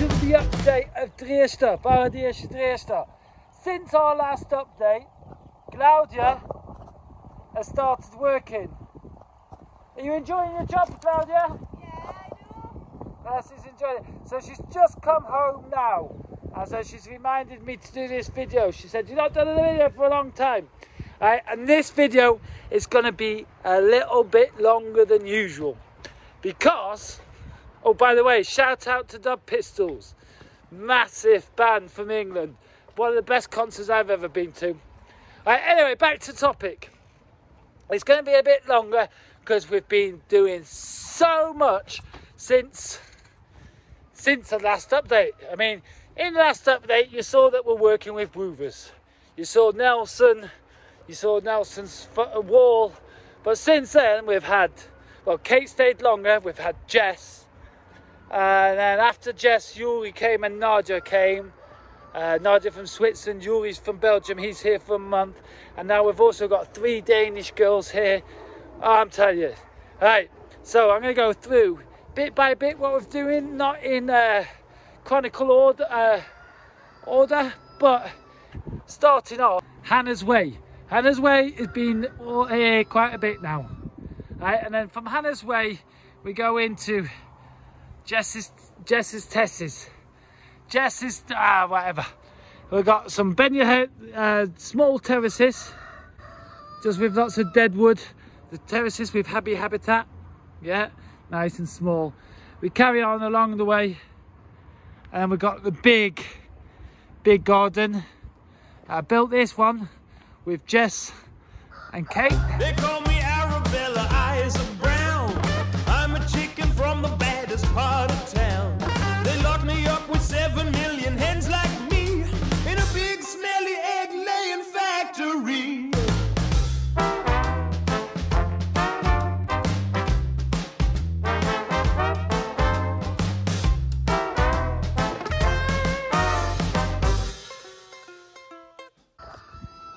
Welcome the update of Dreester, Paradise Dreester. Since our last update, Claudia has started working. Are you enjoying your job, Claudia? Yeah, I do. Yes, she's enjoying it. So she's just come home now. And so she's reminded me to do this video. She said, you've not done a video for a long time. Right, and this video is going to be a little bit longer than usual. Because, oh, by the way, shout out to Dub Pistols. Massive band from England. One of the best concerts I've ever been to. Right, anyway, back to topic. It's going to be a bit longer because we've been doing so much since since the last update. I mean, in the last update, you saw that we're working with Wwoofers. You saw Nelson, you saw Nelson's fo- uh, wall, but since then we've had well, Kate stayed longer. We've had Jess, and then after Jess, Yuri came and Nadia came. Uh, Nadia from Switzerland, Yuri's from Belgium. He's here for a month, and now we've also got three Danish girls here. I'm telling you. Right, so I'm going to go through bit by bit what we're doing, not in uh, chronicle order, uh, order, but starting off Hannah's Way. Hannah's Way has been all here quite a bit now. Right, and then from Hannah's Way, we go into Jess's Jess's Tess's. Jess's ah whatever. We've got some Benya uh, small terraces, just with lots of dead wood. The terraces with happy habitat, yeah, nice and small. We carry on along the way, and we've got the big, big garden. I built this one with Jess and Kate.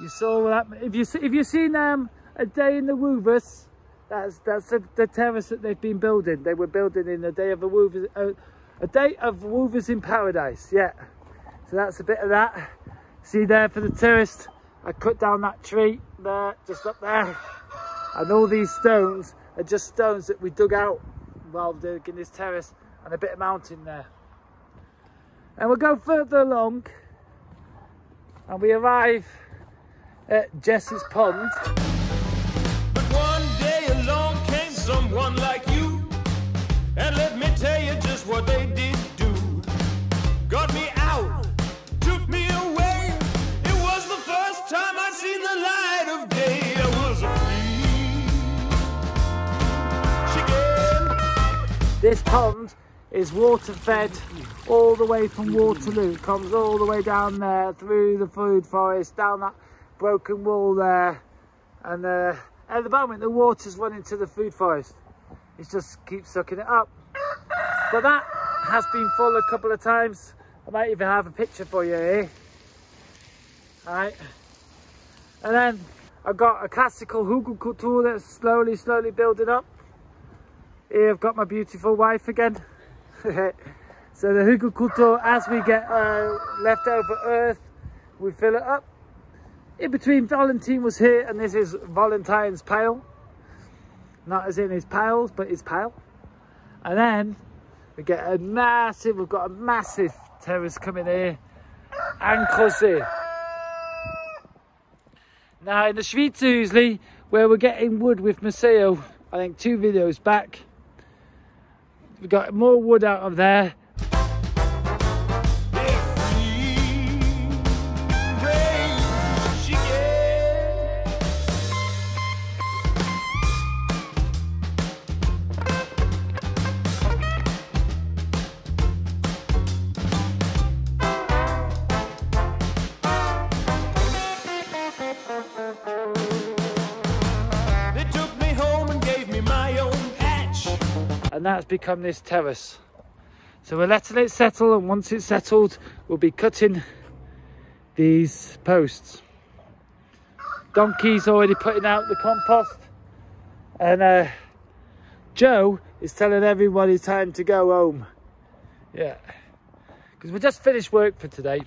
You saw that. If you if you've seen um, a day in the Wwoofers, that's that's the, the terrace that they've been building. They were building in a day of the Wwoofers, uh, a day of Wwoofers in Paradise. Yeah. So that's a bit of that. See there for the tourist, I cut down that tree there, just up there, and all these stones are just stones that we dug out while digging this terrace, and a bit of mountain there. And we'll go further along, and we arrive at Jess's Pond. But one day along came someone like you. And let me tell you just what they did do. Got me out, took me away. It was the first time I'd seen the light of day. I was a free. This pond is water fed all the way from Waterloo. It comes all the way down there through the food forest, down that broken wall there. And uh, at the moment, the water's running to the food forest. It just keeps sucking it up. But that has been full a couple of times. I might even have a picture for you here. Alright. And then I've got a classical Hugel that's slowly, slowly building up. Here I've got my beautiful wife again. so the Hugel as we get uh, leftover earth, we fill it up. In between, Valentine was here, and this is Valentine's pail. Not as in his pails, but his pail. And then we get a massive, we've got a massive terrace coming here. And Cosy. Now in the Schweizerhusli, where we're getting wood with Maceo, I think two videos back, we got more wood out of there. And that's become this terrace. So we're letting it settle and once it's settled we'll be cutting these posts. Donkey's already putting out the compost and uh, Joe is telling it's time to go home. Yeah. Because we just finished work for today.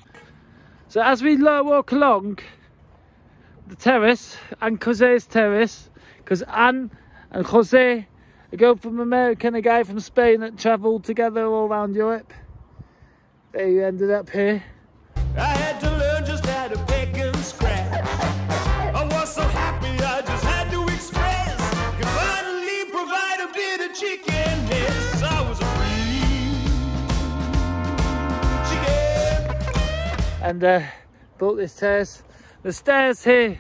So as we walk along the terrace and Jose's terrace, because Anne and Jose, a girl from America and a guy from Spain that travelled together all around Europe, they ended up here. I had to learn just how to pick and scratch. I was so happy I just had to express. Could finally provide a bit of chicken. Yes, I was free. Chicken. and uh, built this stairs. The stairs here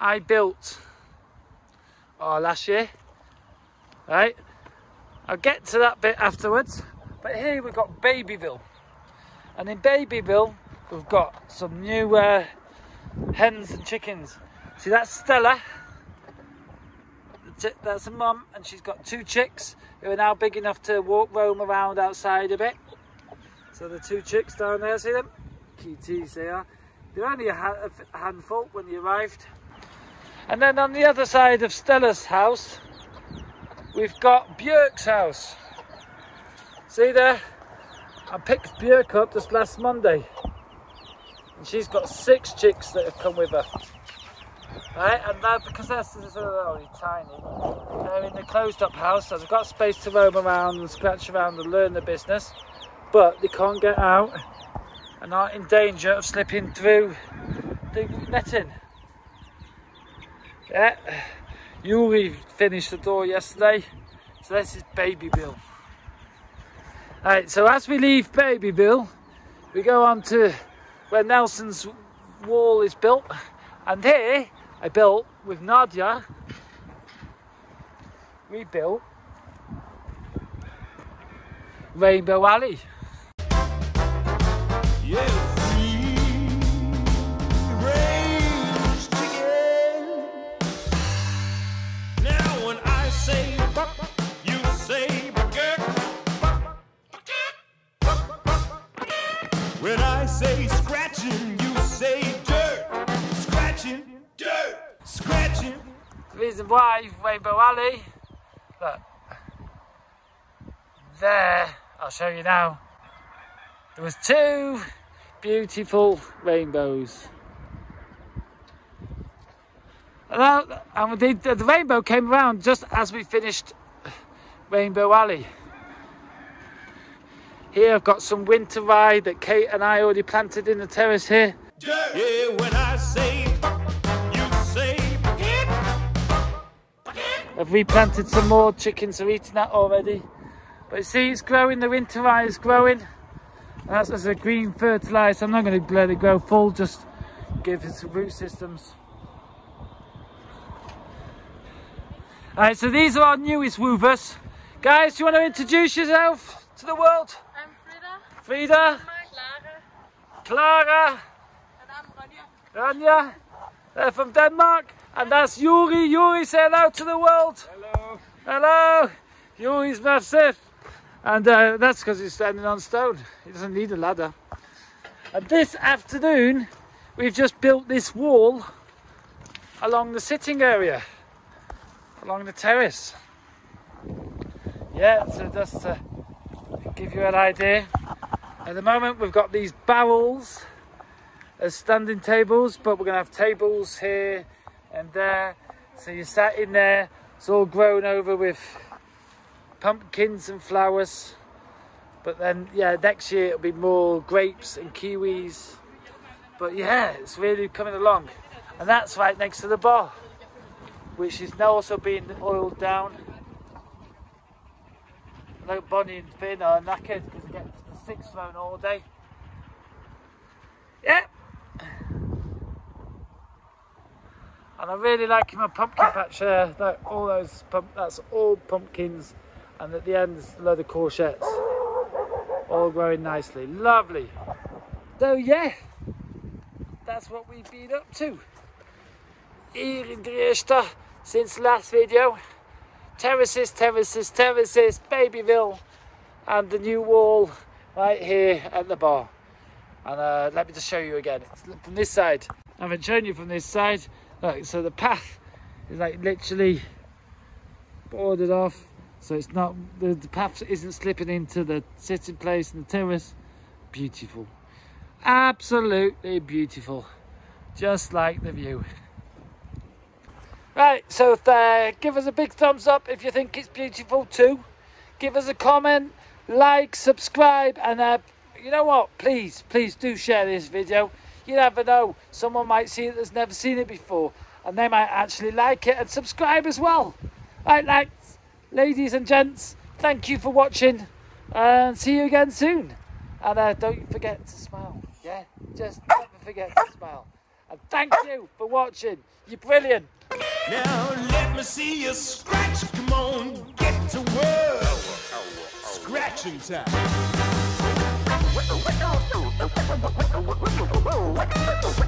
I built oh, last year, right? I'll get to that bit afterwards. But here we've got Babyville, and in Babyville we've got some new uh, hens and chickens. See that's Stella. That's a mum, and she's got two chicks who are now big enough to walk roam around outside a bit. So the two chicks down there, see them? QTs they are. They're only a, ha- a handful when you arrived. And then on the other side of Stella's house, we've got Björk's house. See there? I picked Björk up just last Monday. And she's got six chicks that have come with her. Right, and now because is only tiny, they're in the closed up house, so they've got space to roam around and scratch around and learn the business, but they can't get out and are in danger of slipping through the netting. Yeah, Yuri finished the door yesterday, so this is Babyville. Alright, so as we leave Babyville, we go on to where Nelson's wall is built, and here I built with Nadia. We built Rainbow Alley. Reason Rainbow Alley, look, there, I'll show you now. There was two beautiful rainbows. And, and the, the rainbow came around just as we finished Rainbow Alley. Here I've got some winter rye that Kate and I already planted in the terrace here. Yeah, when I say I've replanted some more, chickens are eating that already. But you see, it's growing, the winter rye is growing. And that's as a green fertiliser. I'm not going to let it grow full, just give it some root systems. Alright, so these are our newest wwoofers. Guys, do you want to introduce yourself to the world? I'm Frida. Frida, Clara. Clara, And I'm Ronja. Rania, they're from Denmark. And that's Yuri. Yuri, say hello to the world. Hello. Hello! Yuri's massive. And uh, that's because he's standing on stone. He doesn't need a ladder. And this afternoon, we've just built this wall along the sitting area, along the terrace. Yeah, so just to give you an idea. At the moment, we've got these barrels as standing tables, but we're going to have tables here and there. So you sat in there, it's all grown over with pumpkins and flowers. But then, yeah, next year it'll be more grapes and kiwis. But yeah, it's really coming along. And that's right next to the bar, which is now also being oiled down. Like Bonnie and Finn are knackered because they get the sticks thrown all day. Yeah. And I really like my pumpkin patch there. Like all those pump, that's all pumpkins, and at the end there's a load of courgettes, all growing nicely. Lovely. So yeah, that's what we've been up to here since last video. Terraces, terraces, terraces, Babyville, and the new wall right here at the bar. And uh, let me just show you again. It's from this side. I haven't shown you from this side. So the path is like literally bordered off. So it's not the, the path isn't slipping into the sitting place and the terrace. Beautiful. Absolutely beautiful. Just like the view. Right, so uh, give us a big thumbs up if you think it's beautiful too. Give us a comment, like, subscribe, and uh, you know what? Please, please do share this video. You never know, someone might see it that's never seen it before, and they might actually like it and subscribe as well. Right, ladies and gents, thank you for watching, and see you again soon. And uh, don't forget to smile. Yeah, just never forget to smile. And thank you for watching. You're brilliant. Now let me see you scratch. Come on, get to work. Scratching time. On the